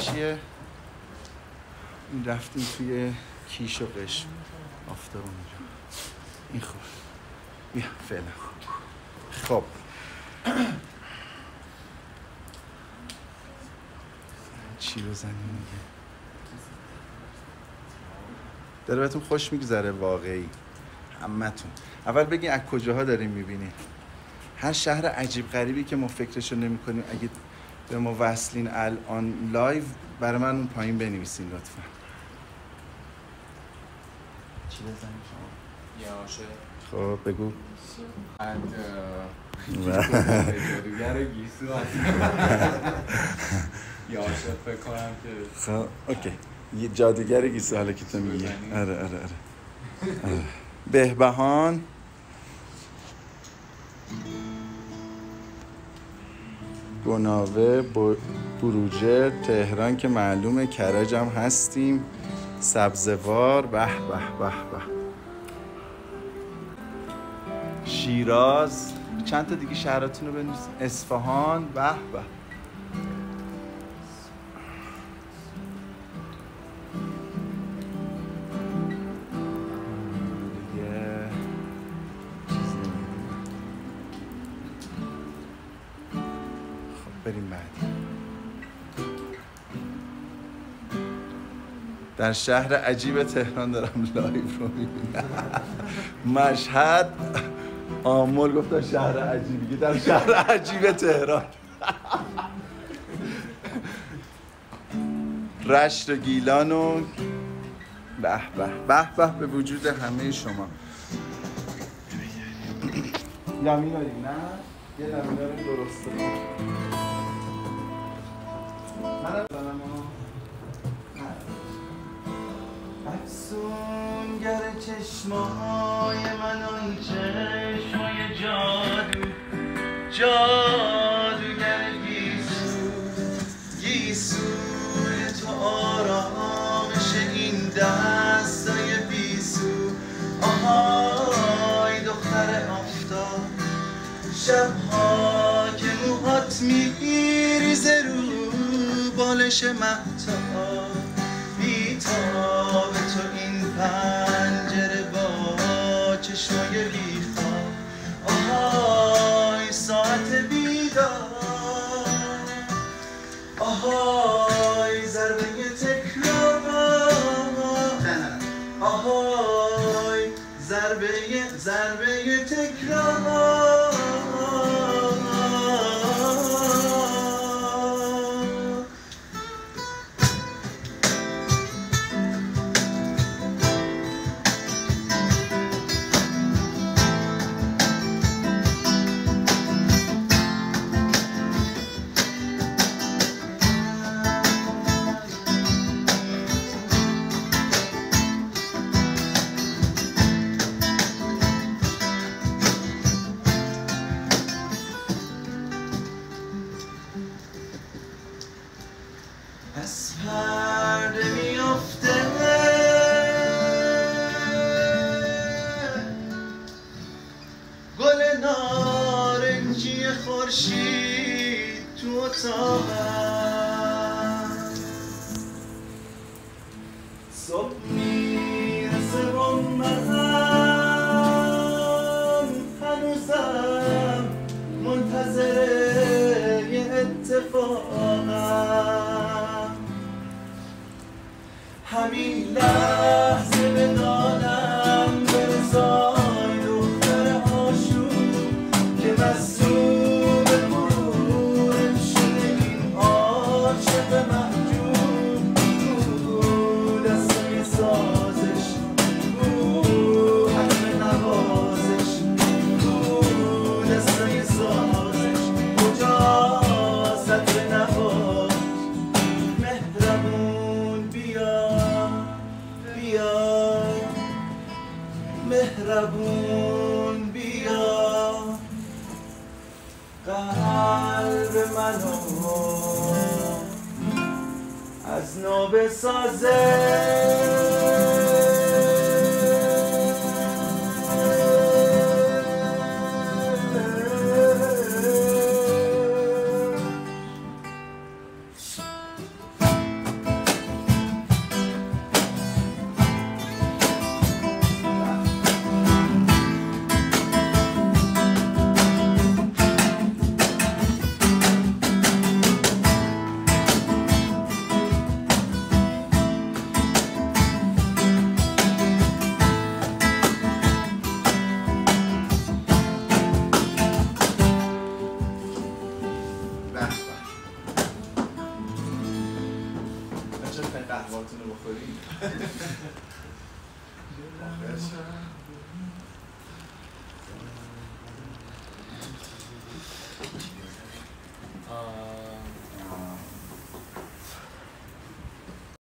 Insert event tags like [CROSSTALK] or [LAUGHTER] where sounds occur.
چیه؟ رفتیم توی کیش و قش آفتاب اونجا. این خوب. بیا فعلا. خب. چی بزنیم دیگه داره بهتون خوش میگذره واقعی. همتون. اول بگین از کجاها داریم می‌بینین هر شهر عجیب غریبی که ما فکرشو نمی کنیم اگه به ما وصلین الان لایو برای من اون پایین بنویسین لطفا چی بزنیم شما؟ خب بگو. [LAUGHS] یا عاشق فکر کنم که خب اوکی یه جادوگر گیسو حالا که تو میگی. آره آره آره آره. بهبهان گناوه ب- بروجرد تهران که معلومه کرج هم هستیم. سبزوار به به به به. شیراز. چند تا دیگه شهراتون رو بنویسید اصفهان به به. بریم بعد در شهر عجیب تهران دارم لایو رو می‌بینم. مشهد آمل گفتم شهر عجیبی در شهر عجیب تهران. رشت و گیلان و به به به به وجود همه شما. داریم نه؟ یه افسونگر چشمای من آن چشمای جادو جادوگر شبها که موهات میریزه رو بالش مهتاب. نارنجی خورشید تو اتاقم. صبح می‌رسه و من. هنوزم منتظر یه اتفاقم. همین لحظه مهربون بیا. قلب منو از نو بسازه. wat in de Mogherini.